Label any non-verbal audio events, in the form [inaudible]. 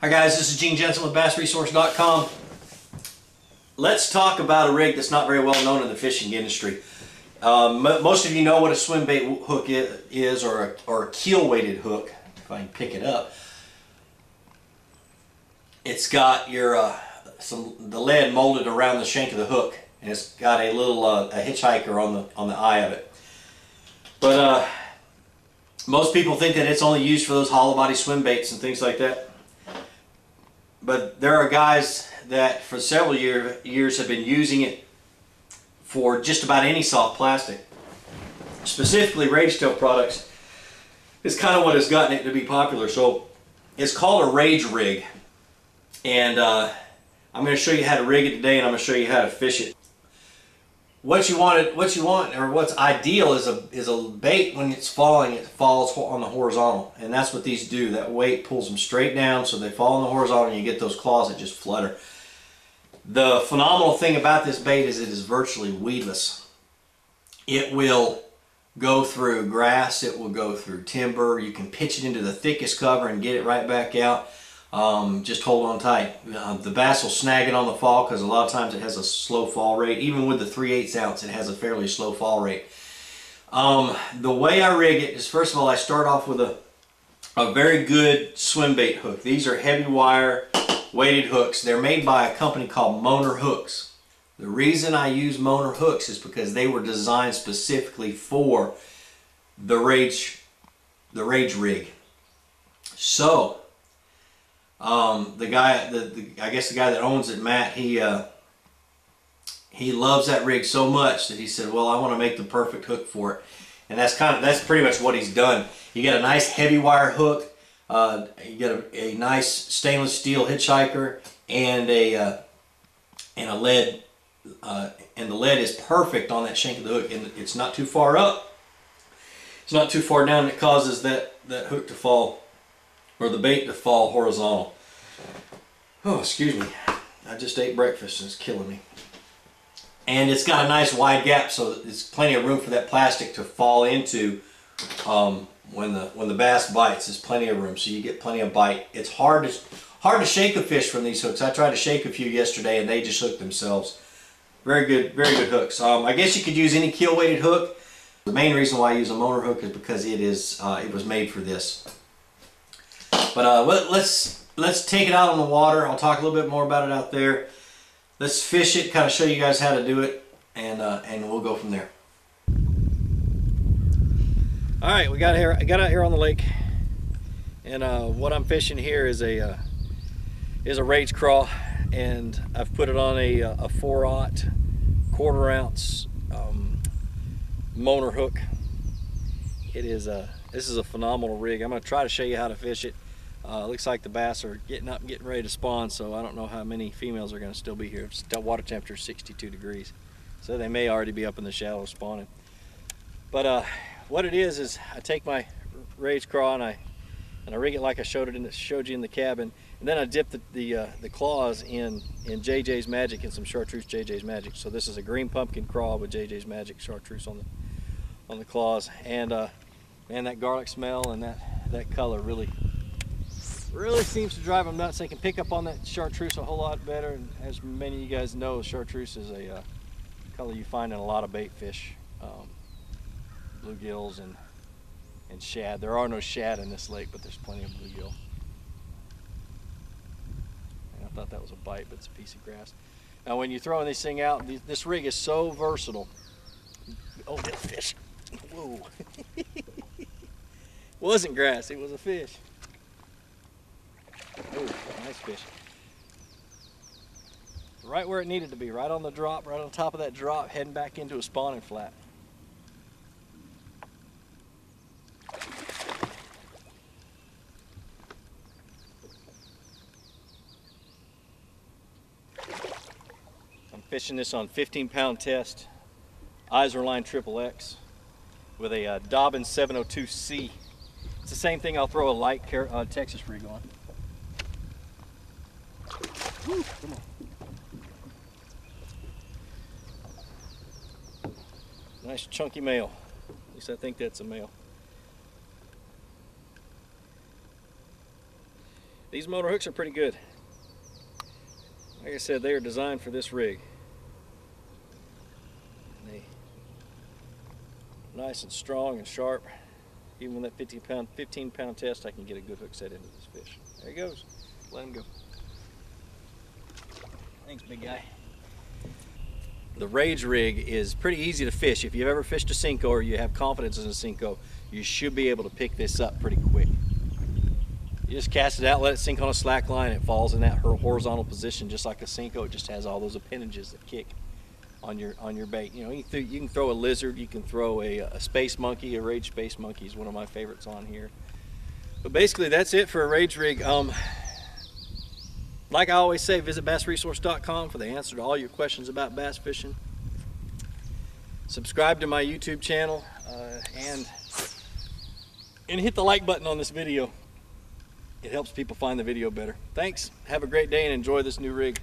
Hi guys, this is Gene Jensen with BassResource.com. Let's talk about a rig that's not very well known in the fishing industry. Um, most of you know what a swim bait hook is, or a, or a keel weighted hook, if I can pick it up. It's got your uh, some the lead molded around the shank of the hook, and it's got a little uh, a hitchhiker on the on the eye of it. But uh, most people think that it's only used for those hollow body swim baits and things like that. But there are guys that for several year, years have been using it for just about any soft plastic. Specifically, Rage Tail products is kind of what has gotten it to be popular. So it's called a Rage Rig. And uh, I'm going to show you how to rig it today and I'm going to show you how to fish it what you want what you want or what's ideal is a is a bait. When it's falling it falls on the horizontal. And that's what these do. That weight pulls them straight down so they fall on the horizontal and you get those claws that just flutter. The phenomenal thing about this bait is it is virtually weedless. It will go through grass it will go through timber. You can pitch it into the thickest cover and get it right back out um, just hold on tight. Uh, the bass will snag it on the fall because a lot of times it has a slow fall rate. Even with the 3 8 ounce, it has a fairly slow fall rate. Um, the way I rig it is first of all, I start off with a, a very good swim bait hook. These are heavy wire weighted hooks. They're made by a company called Moaner Hooks. The reason I use Moaner Hooks is because they were designed specifically for the Rage, the Rage rig. So, um, the guy, the, the, I guess the guy that owns it, Matt, he uh, he loves that rig so much that he said, "Well, I want to make the perfect hook for it," and that's kind of that's pretty much what he's done. You got a nice heavy wire hook, uh, you get a, a, nice stainless steel hitchhiker, and a uh, and a lead, uh, and the lead is perfect on that shank of the hook, and it's not too far up. It's not too far down. It causes that that hook to fall or the bait to fall horizontal. Oh, excuse me. I just ate breakfast and it's killing me. And it's got a nice wide gap so there's plenty of room for that plastic to fall into um, when the when the bass bites. There's plenty of room so you get plenty of bite. It's hard to hard to shake a fish from these hooks. I tried to shake a few yesterday and they just hooked themselves. Very good, very good hooks. Um, I guess you could use any keel weighted hook. The main reason why I use a Moaner hook is because it is uh, it was made for this. But uh, let's let's take it out on the water. I'll talk a little bit more about it out there. Let's fish it, kind of show you guys how to do it, and uh, and we'll go from there. All right, we got here. I got out here on the lake, and uh, what I'm fishing here is a uh, is a rage craw, and I've put it on a uh, a four aught quarter ounce um, hook. It is a this is a phenomenal rig. I'm going to try to show you how to fish it. Uh, looks like the bass are getting up and getting ready to spawn, so I don't know how many females are going to still be here. Water temperature is 62 degrees, so they may already be up in the shallow spawning. But uh, what it is is I take my rage craw and I and I rig it like I showed it in the, showed you in the cabin, and then I dip the the, uh, the claws in in JJ's Magic and some Chartreuse JJ's Magic. So this is a green pumpkin craw with JJ's Magic Chartreuse on the on the claws, and uh, man, that garlic smell and that that color really really seems to drive them nuts. They can pick up on that chartreuse a whole lot better. And as many of you guys know, chartreuse is a uh, color you find in a lot of bait fish, um, bluegills and and shad. There are no shad in this lake, but there's plenty of bluegill. And I thought that was a bite, but it's a piece of grass. Now, when you're throwing this thing out, this rig is so versatile. Oh, that fish! Whoa! [laughs] wasn't grass; it was a fish. Fish. Right where it needed to be, right on the drop, right on top of that drop, heading back into a spawning flat. I'm fishing this on 15 pound test, Izorline Triple X with a uh, Dobyns 702C. It's the same thing I'll throw a light uh, Texas rig on. Woo, come on. Nice chunky male. At least I think that's a male. These Moaner hooks are pretty good. Like I said, they are designed for this rig. They nice and strong and sharp. Even with that 15 pound 15 pound test, I can get a good hook set into this fish. There he goes. Let him go. Thanks, big guy. The Rage rig is pretty easy to fish. If you've ever fished a Senko or you have confidence in a Senko, you should be able to pick this up pretty quick. You just cast it out, let it sink on a slack line. It falls in that horizontal position just like a Senko. It just has all those appendages that kick on your on your bait. You know, you, th- you can throw a lizard, you can throw a, a space monkey. A rage space monkey is one of my favorites on here. But basically, that's it for a rage rig. Um, like I always say, visit bassresource.com for the answer to all your questions about bass fishing. Subscribe to my YouTube channel uh, and and hit the like button on this video. It helps people find the video better. Thanks. Have a great day and enjoy this new rig.